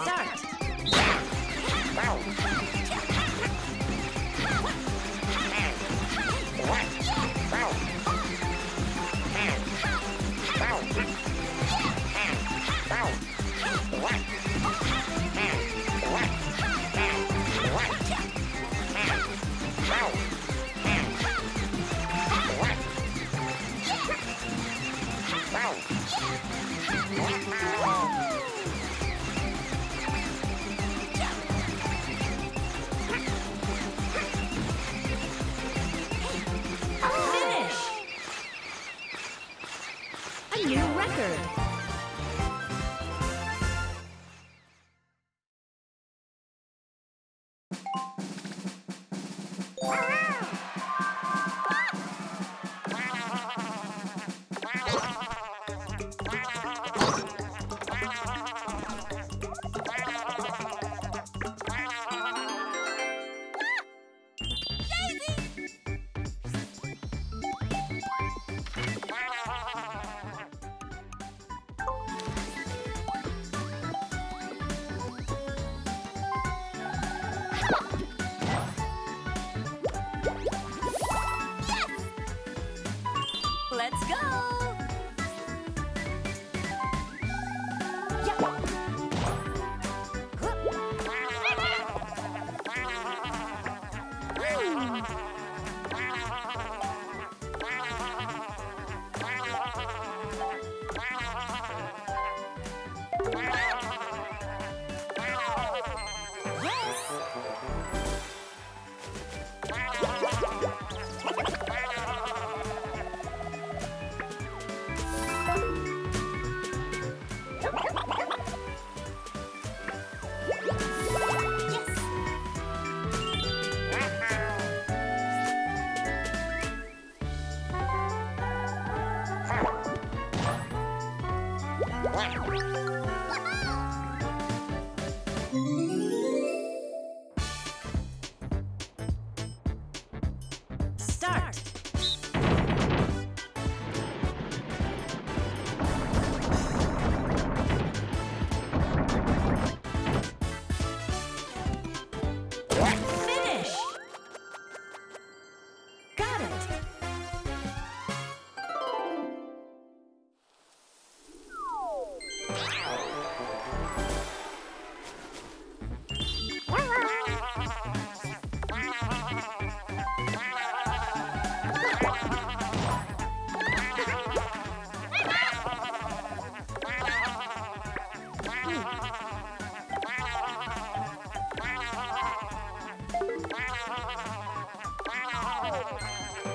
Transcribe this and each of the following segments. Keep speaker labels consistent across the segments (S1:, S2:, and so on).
S1: Start. Finish.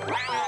S2: Wow.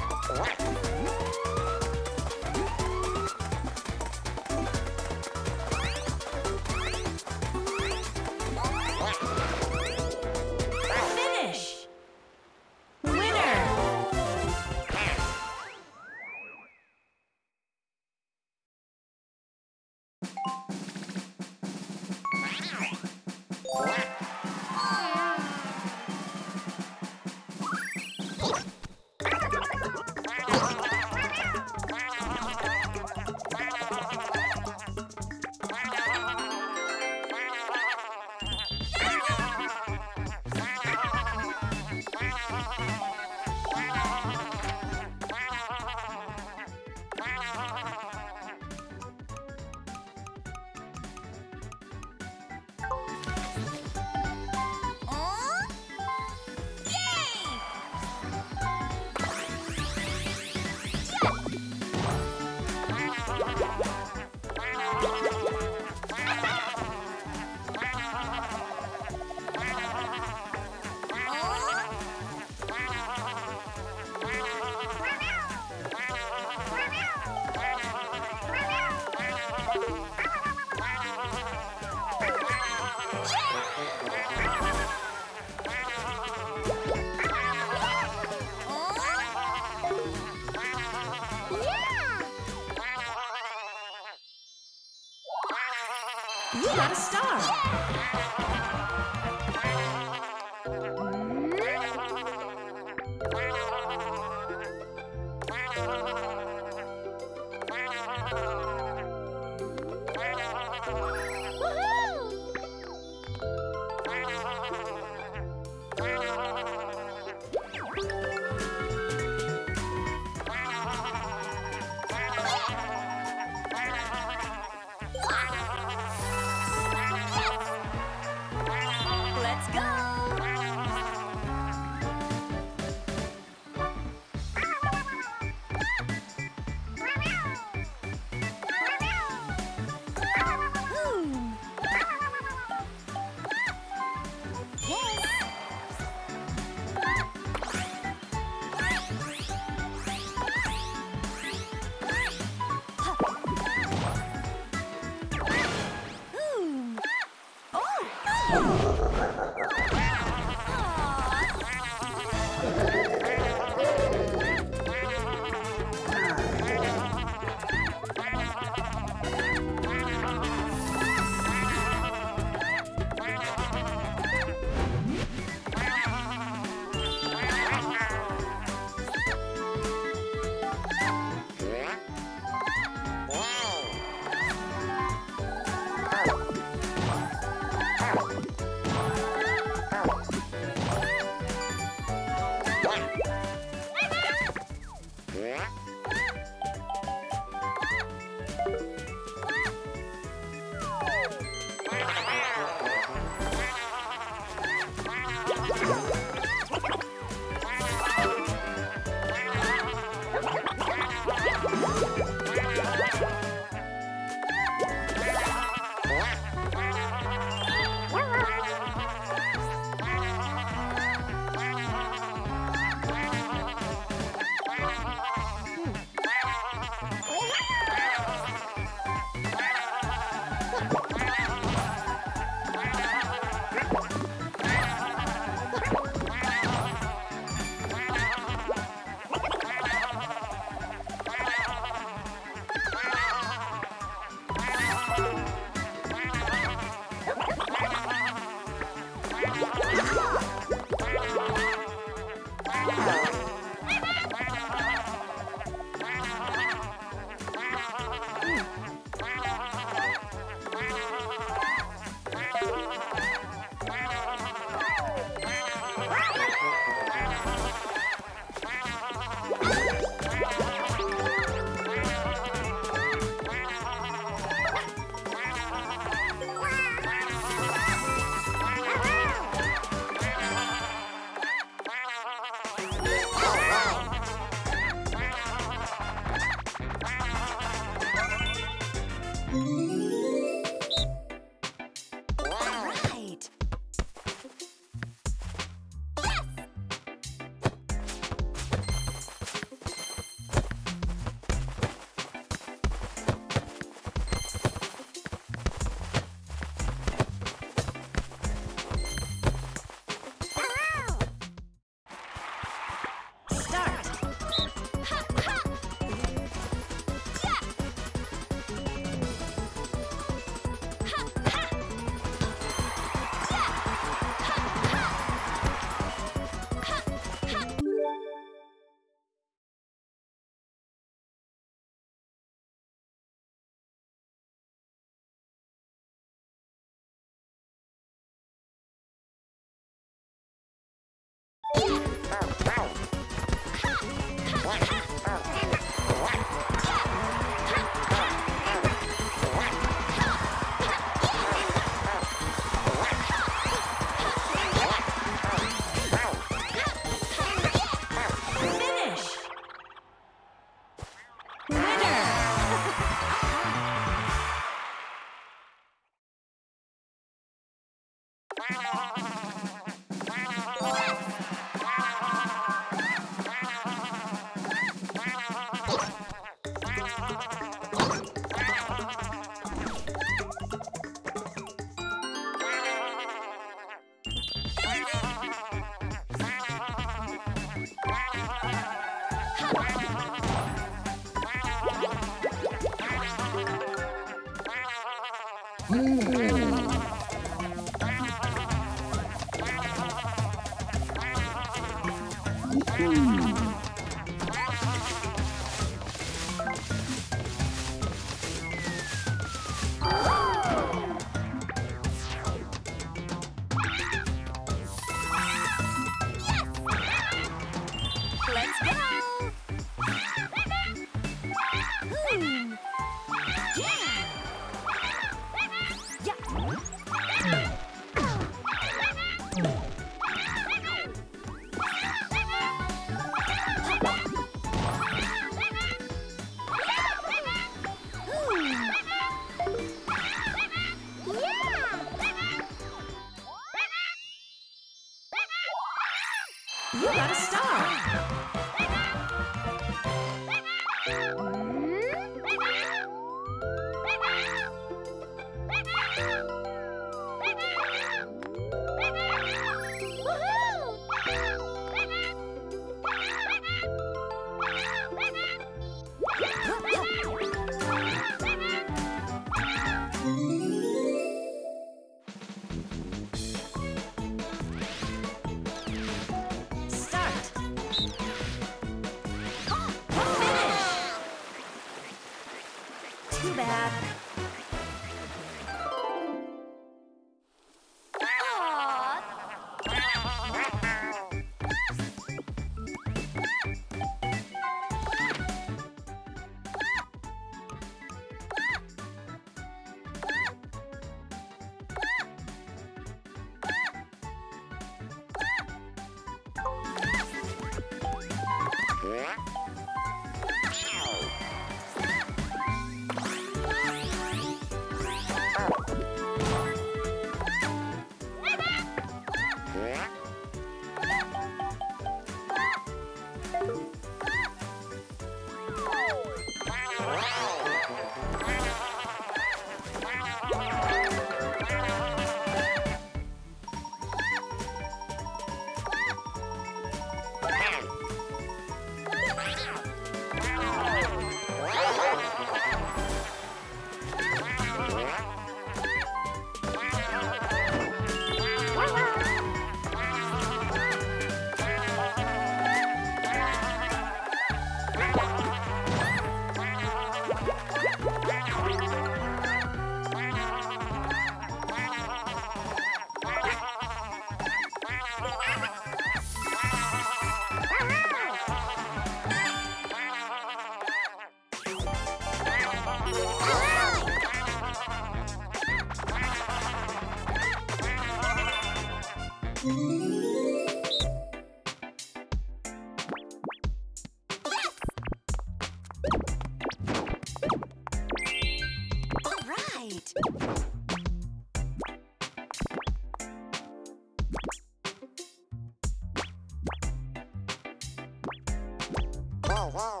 S1: Start.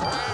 S1: Start.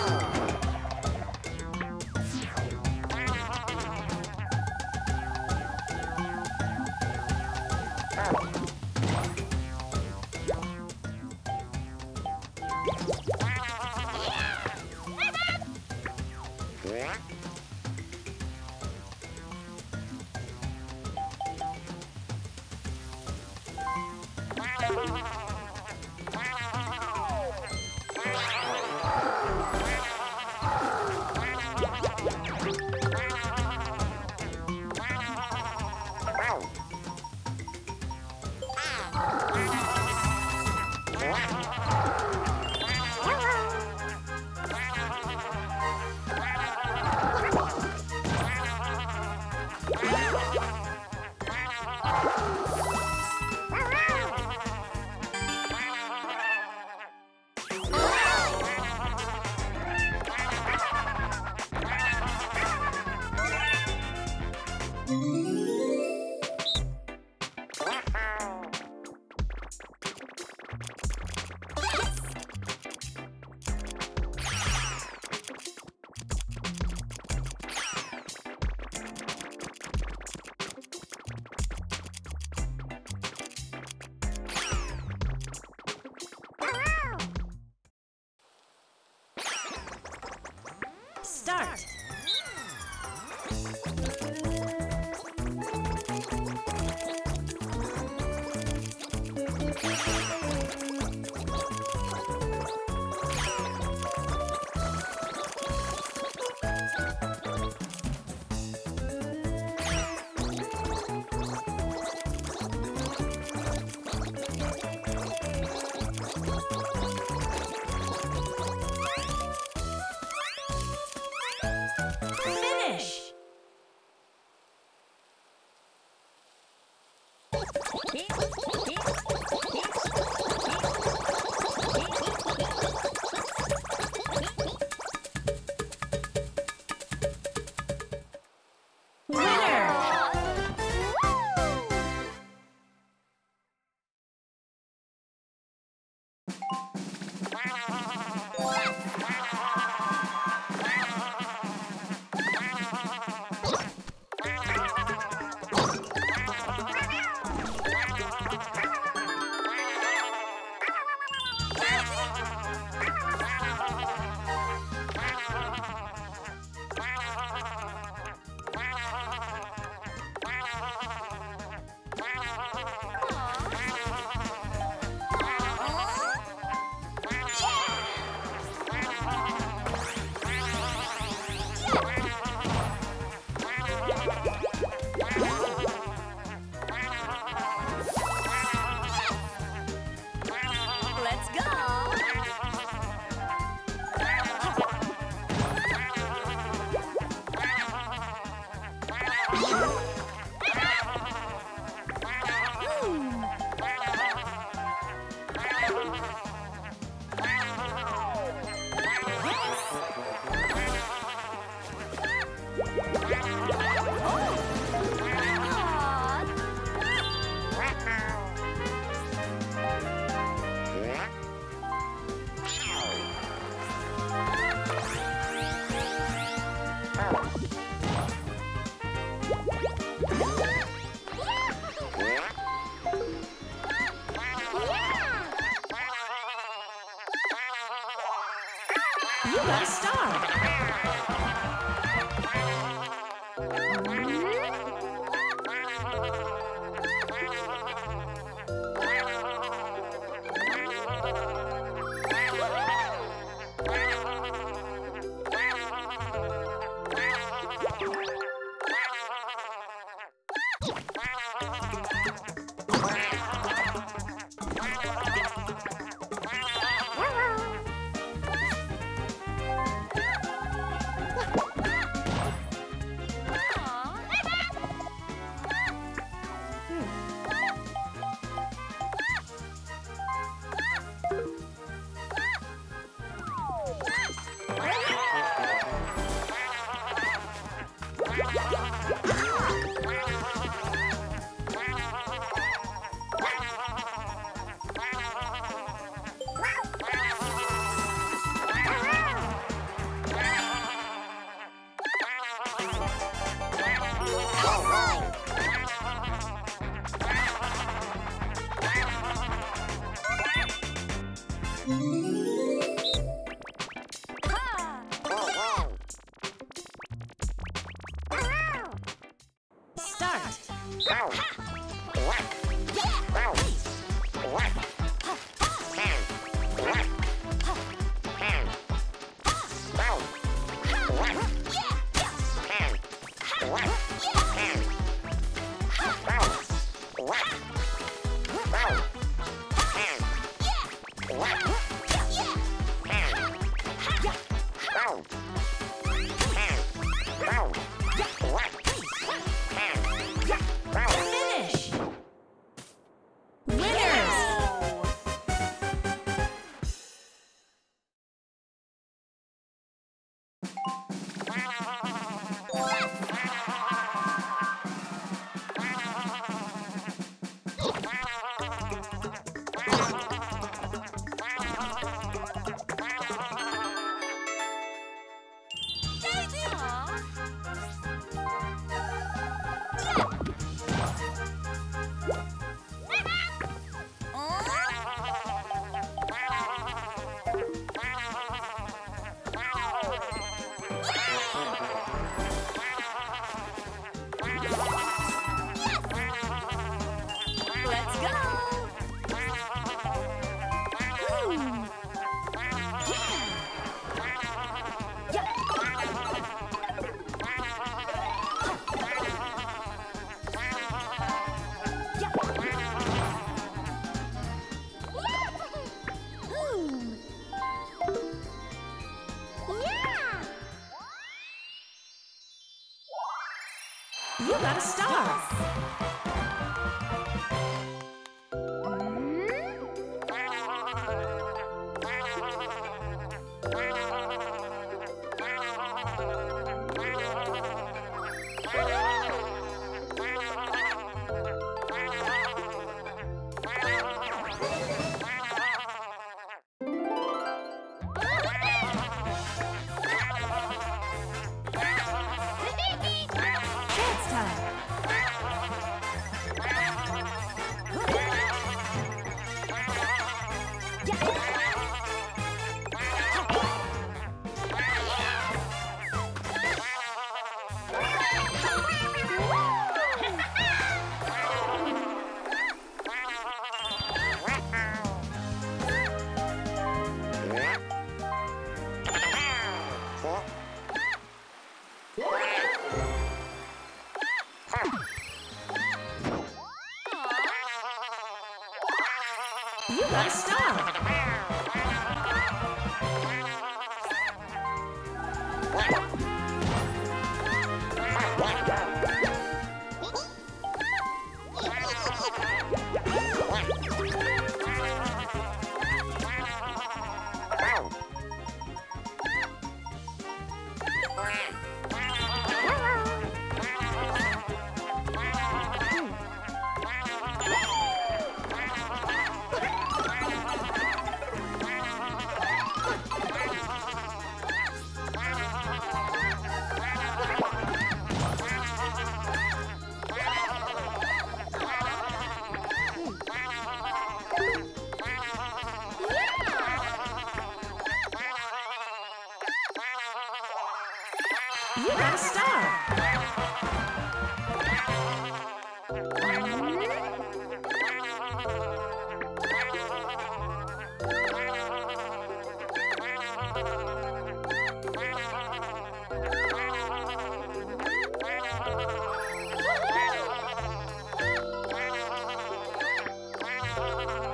S2: Ha ha
S1: ha
S2: ha!